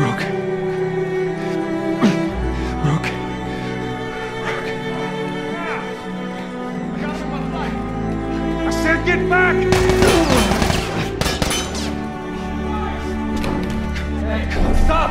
Rook. Rook. Rook. I said get back! Hey, stop!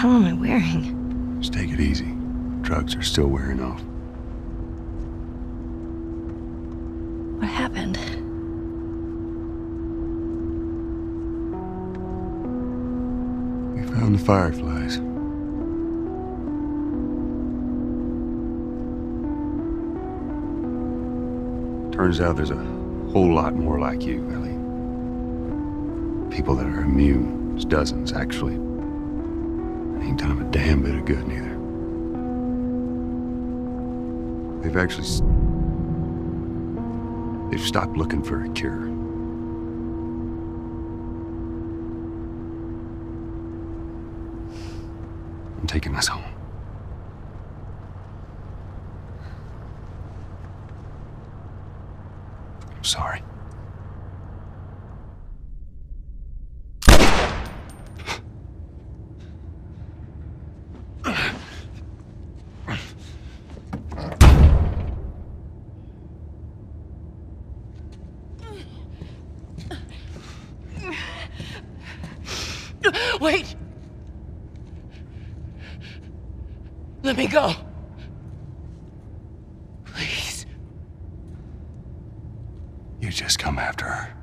Hell am I wearing? Just take it easy. Drugs are still wearing off. What happened? We found the fireflies. Turns out there's a whole lot more like you, Ellie. People that are immune. There's dozens, actually. Ain't done a damn bit of good, neither. They've actually... They've stopped looking for a cure. I'm taking us home. I'm sorry. Wait! Let me go! Please. You just come after her.